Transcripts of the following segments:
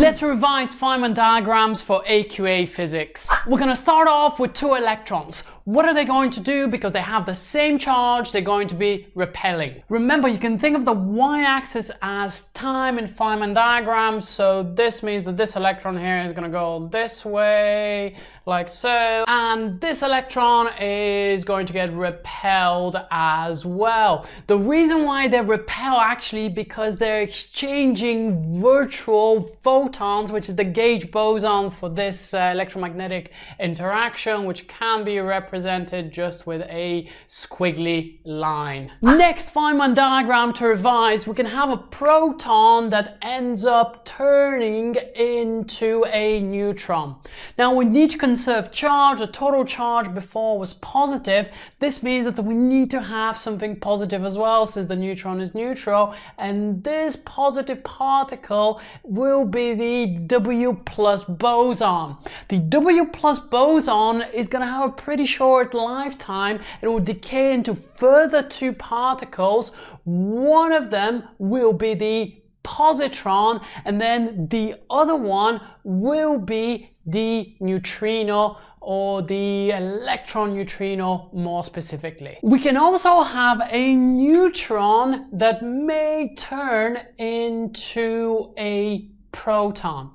Let's revise Feynman diagrams for AQA physics. We're going to start off with two electrons. What are they going to do? Because they have the same charge, they're going to be repelling. Remember, you can think of the y-axis as time in Feynman diagrams. So this means that this electron here is going to go this way, like so. And this electron is going to get repelled as well. The reason why they repel actually because they're exchanging virtual photons, which is the gauge boson for this uh, electromagnetic interaction, which can be represented represented just with a squiggly line. Next Feynman diagram to revise, we can have a proton that ends up turning into a neutron. Now we need to conserve charge. The total charge before was positive. This means that we need to have something positive as well since the neutron is neutral and this positive particle will be the W plus boson. The W plus boson is going to have a pretty short lifetime, it will decay into further two particles. One of them will be the positron, and then the other one will be the neutrino or the electron neutrino more specifically. We can also have a neutron that may turn into a proton.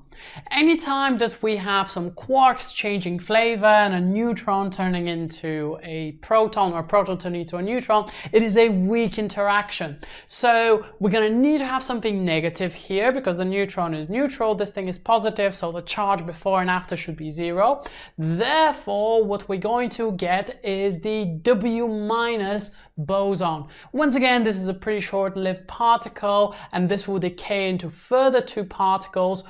Anytime that we have some quarks changing flavor and a neutron turning into a proton or a proton turning into a neutron, it is a weak interaction. So we're going to need to have something negative here because the neutron is neutral, this thing is positive, so the charge before and after should be zero. Therefore, what we're going to get is the W minus boson. Once again, this is a pretty short-lived particle and this will decay into further two particles.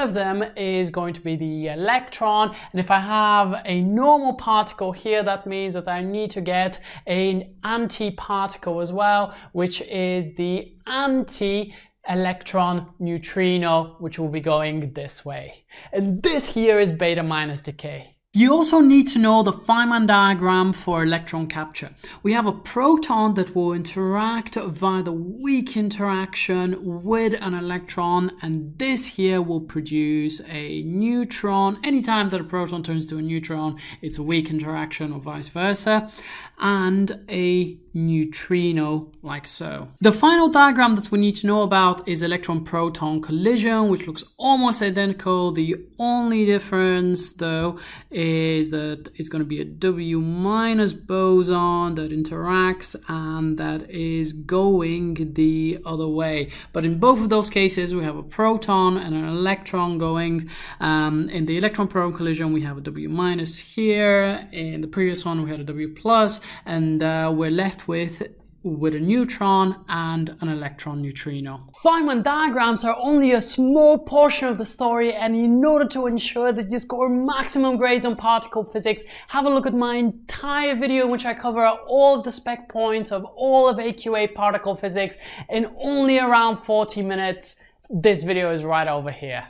Of them is going to be the electron and if I have a normal particle here, that means that I need to get an anti-particle as well, which is the anti electron neutrino, which will be going this way. And this here is beta minus decay. You also need to know the Feynman diagram for electron capture. We have a proton that will interact via the weak interaction with an electron and this here will produce a neutron. Anytime that a proton turns to a neutron, it's a weak interaction or vice versa and a neutrino like so. The final diagram that we need to know about is electron-proton collision which looks almost identical. The only difference though is that it's going to be a W minus boson that interacts and that is going the other way. But in both of those cases we have a proton and an electron going. Um, in the electron-proton collision we have a W minus here. In the previous one we had a W plus and uh, we're with with a neutron and an electron neutrino. Feynman diagrams are only a small portion of the story and in order to ensure that you score maximum grades on particle physics, have a look at my entire video in which I cover all of the spec points of all of AQA particle physics in only around 40 minutes. This video is right over here.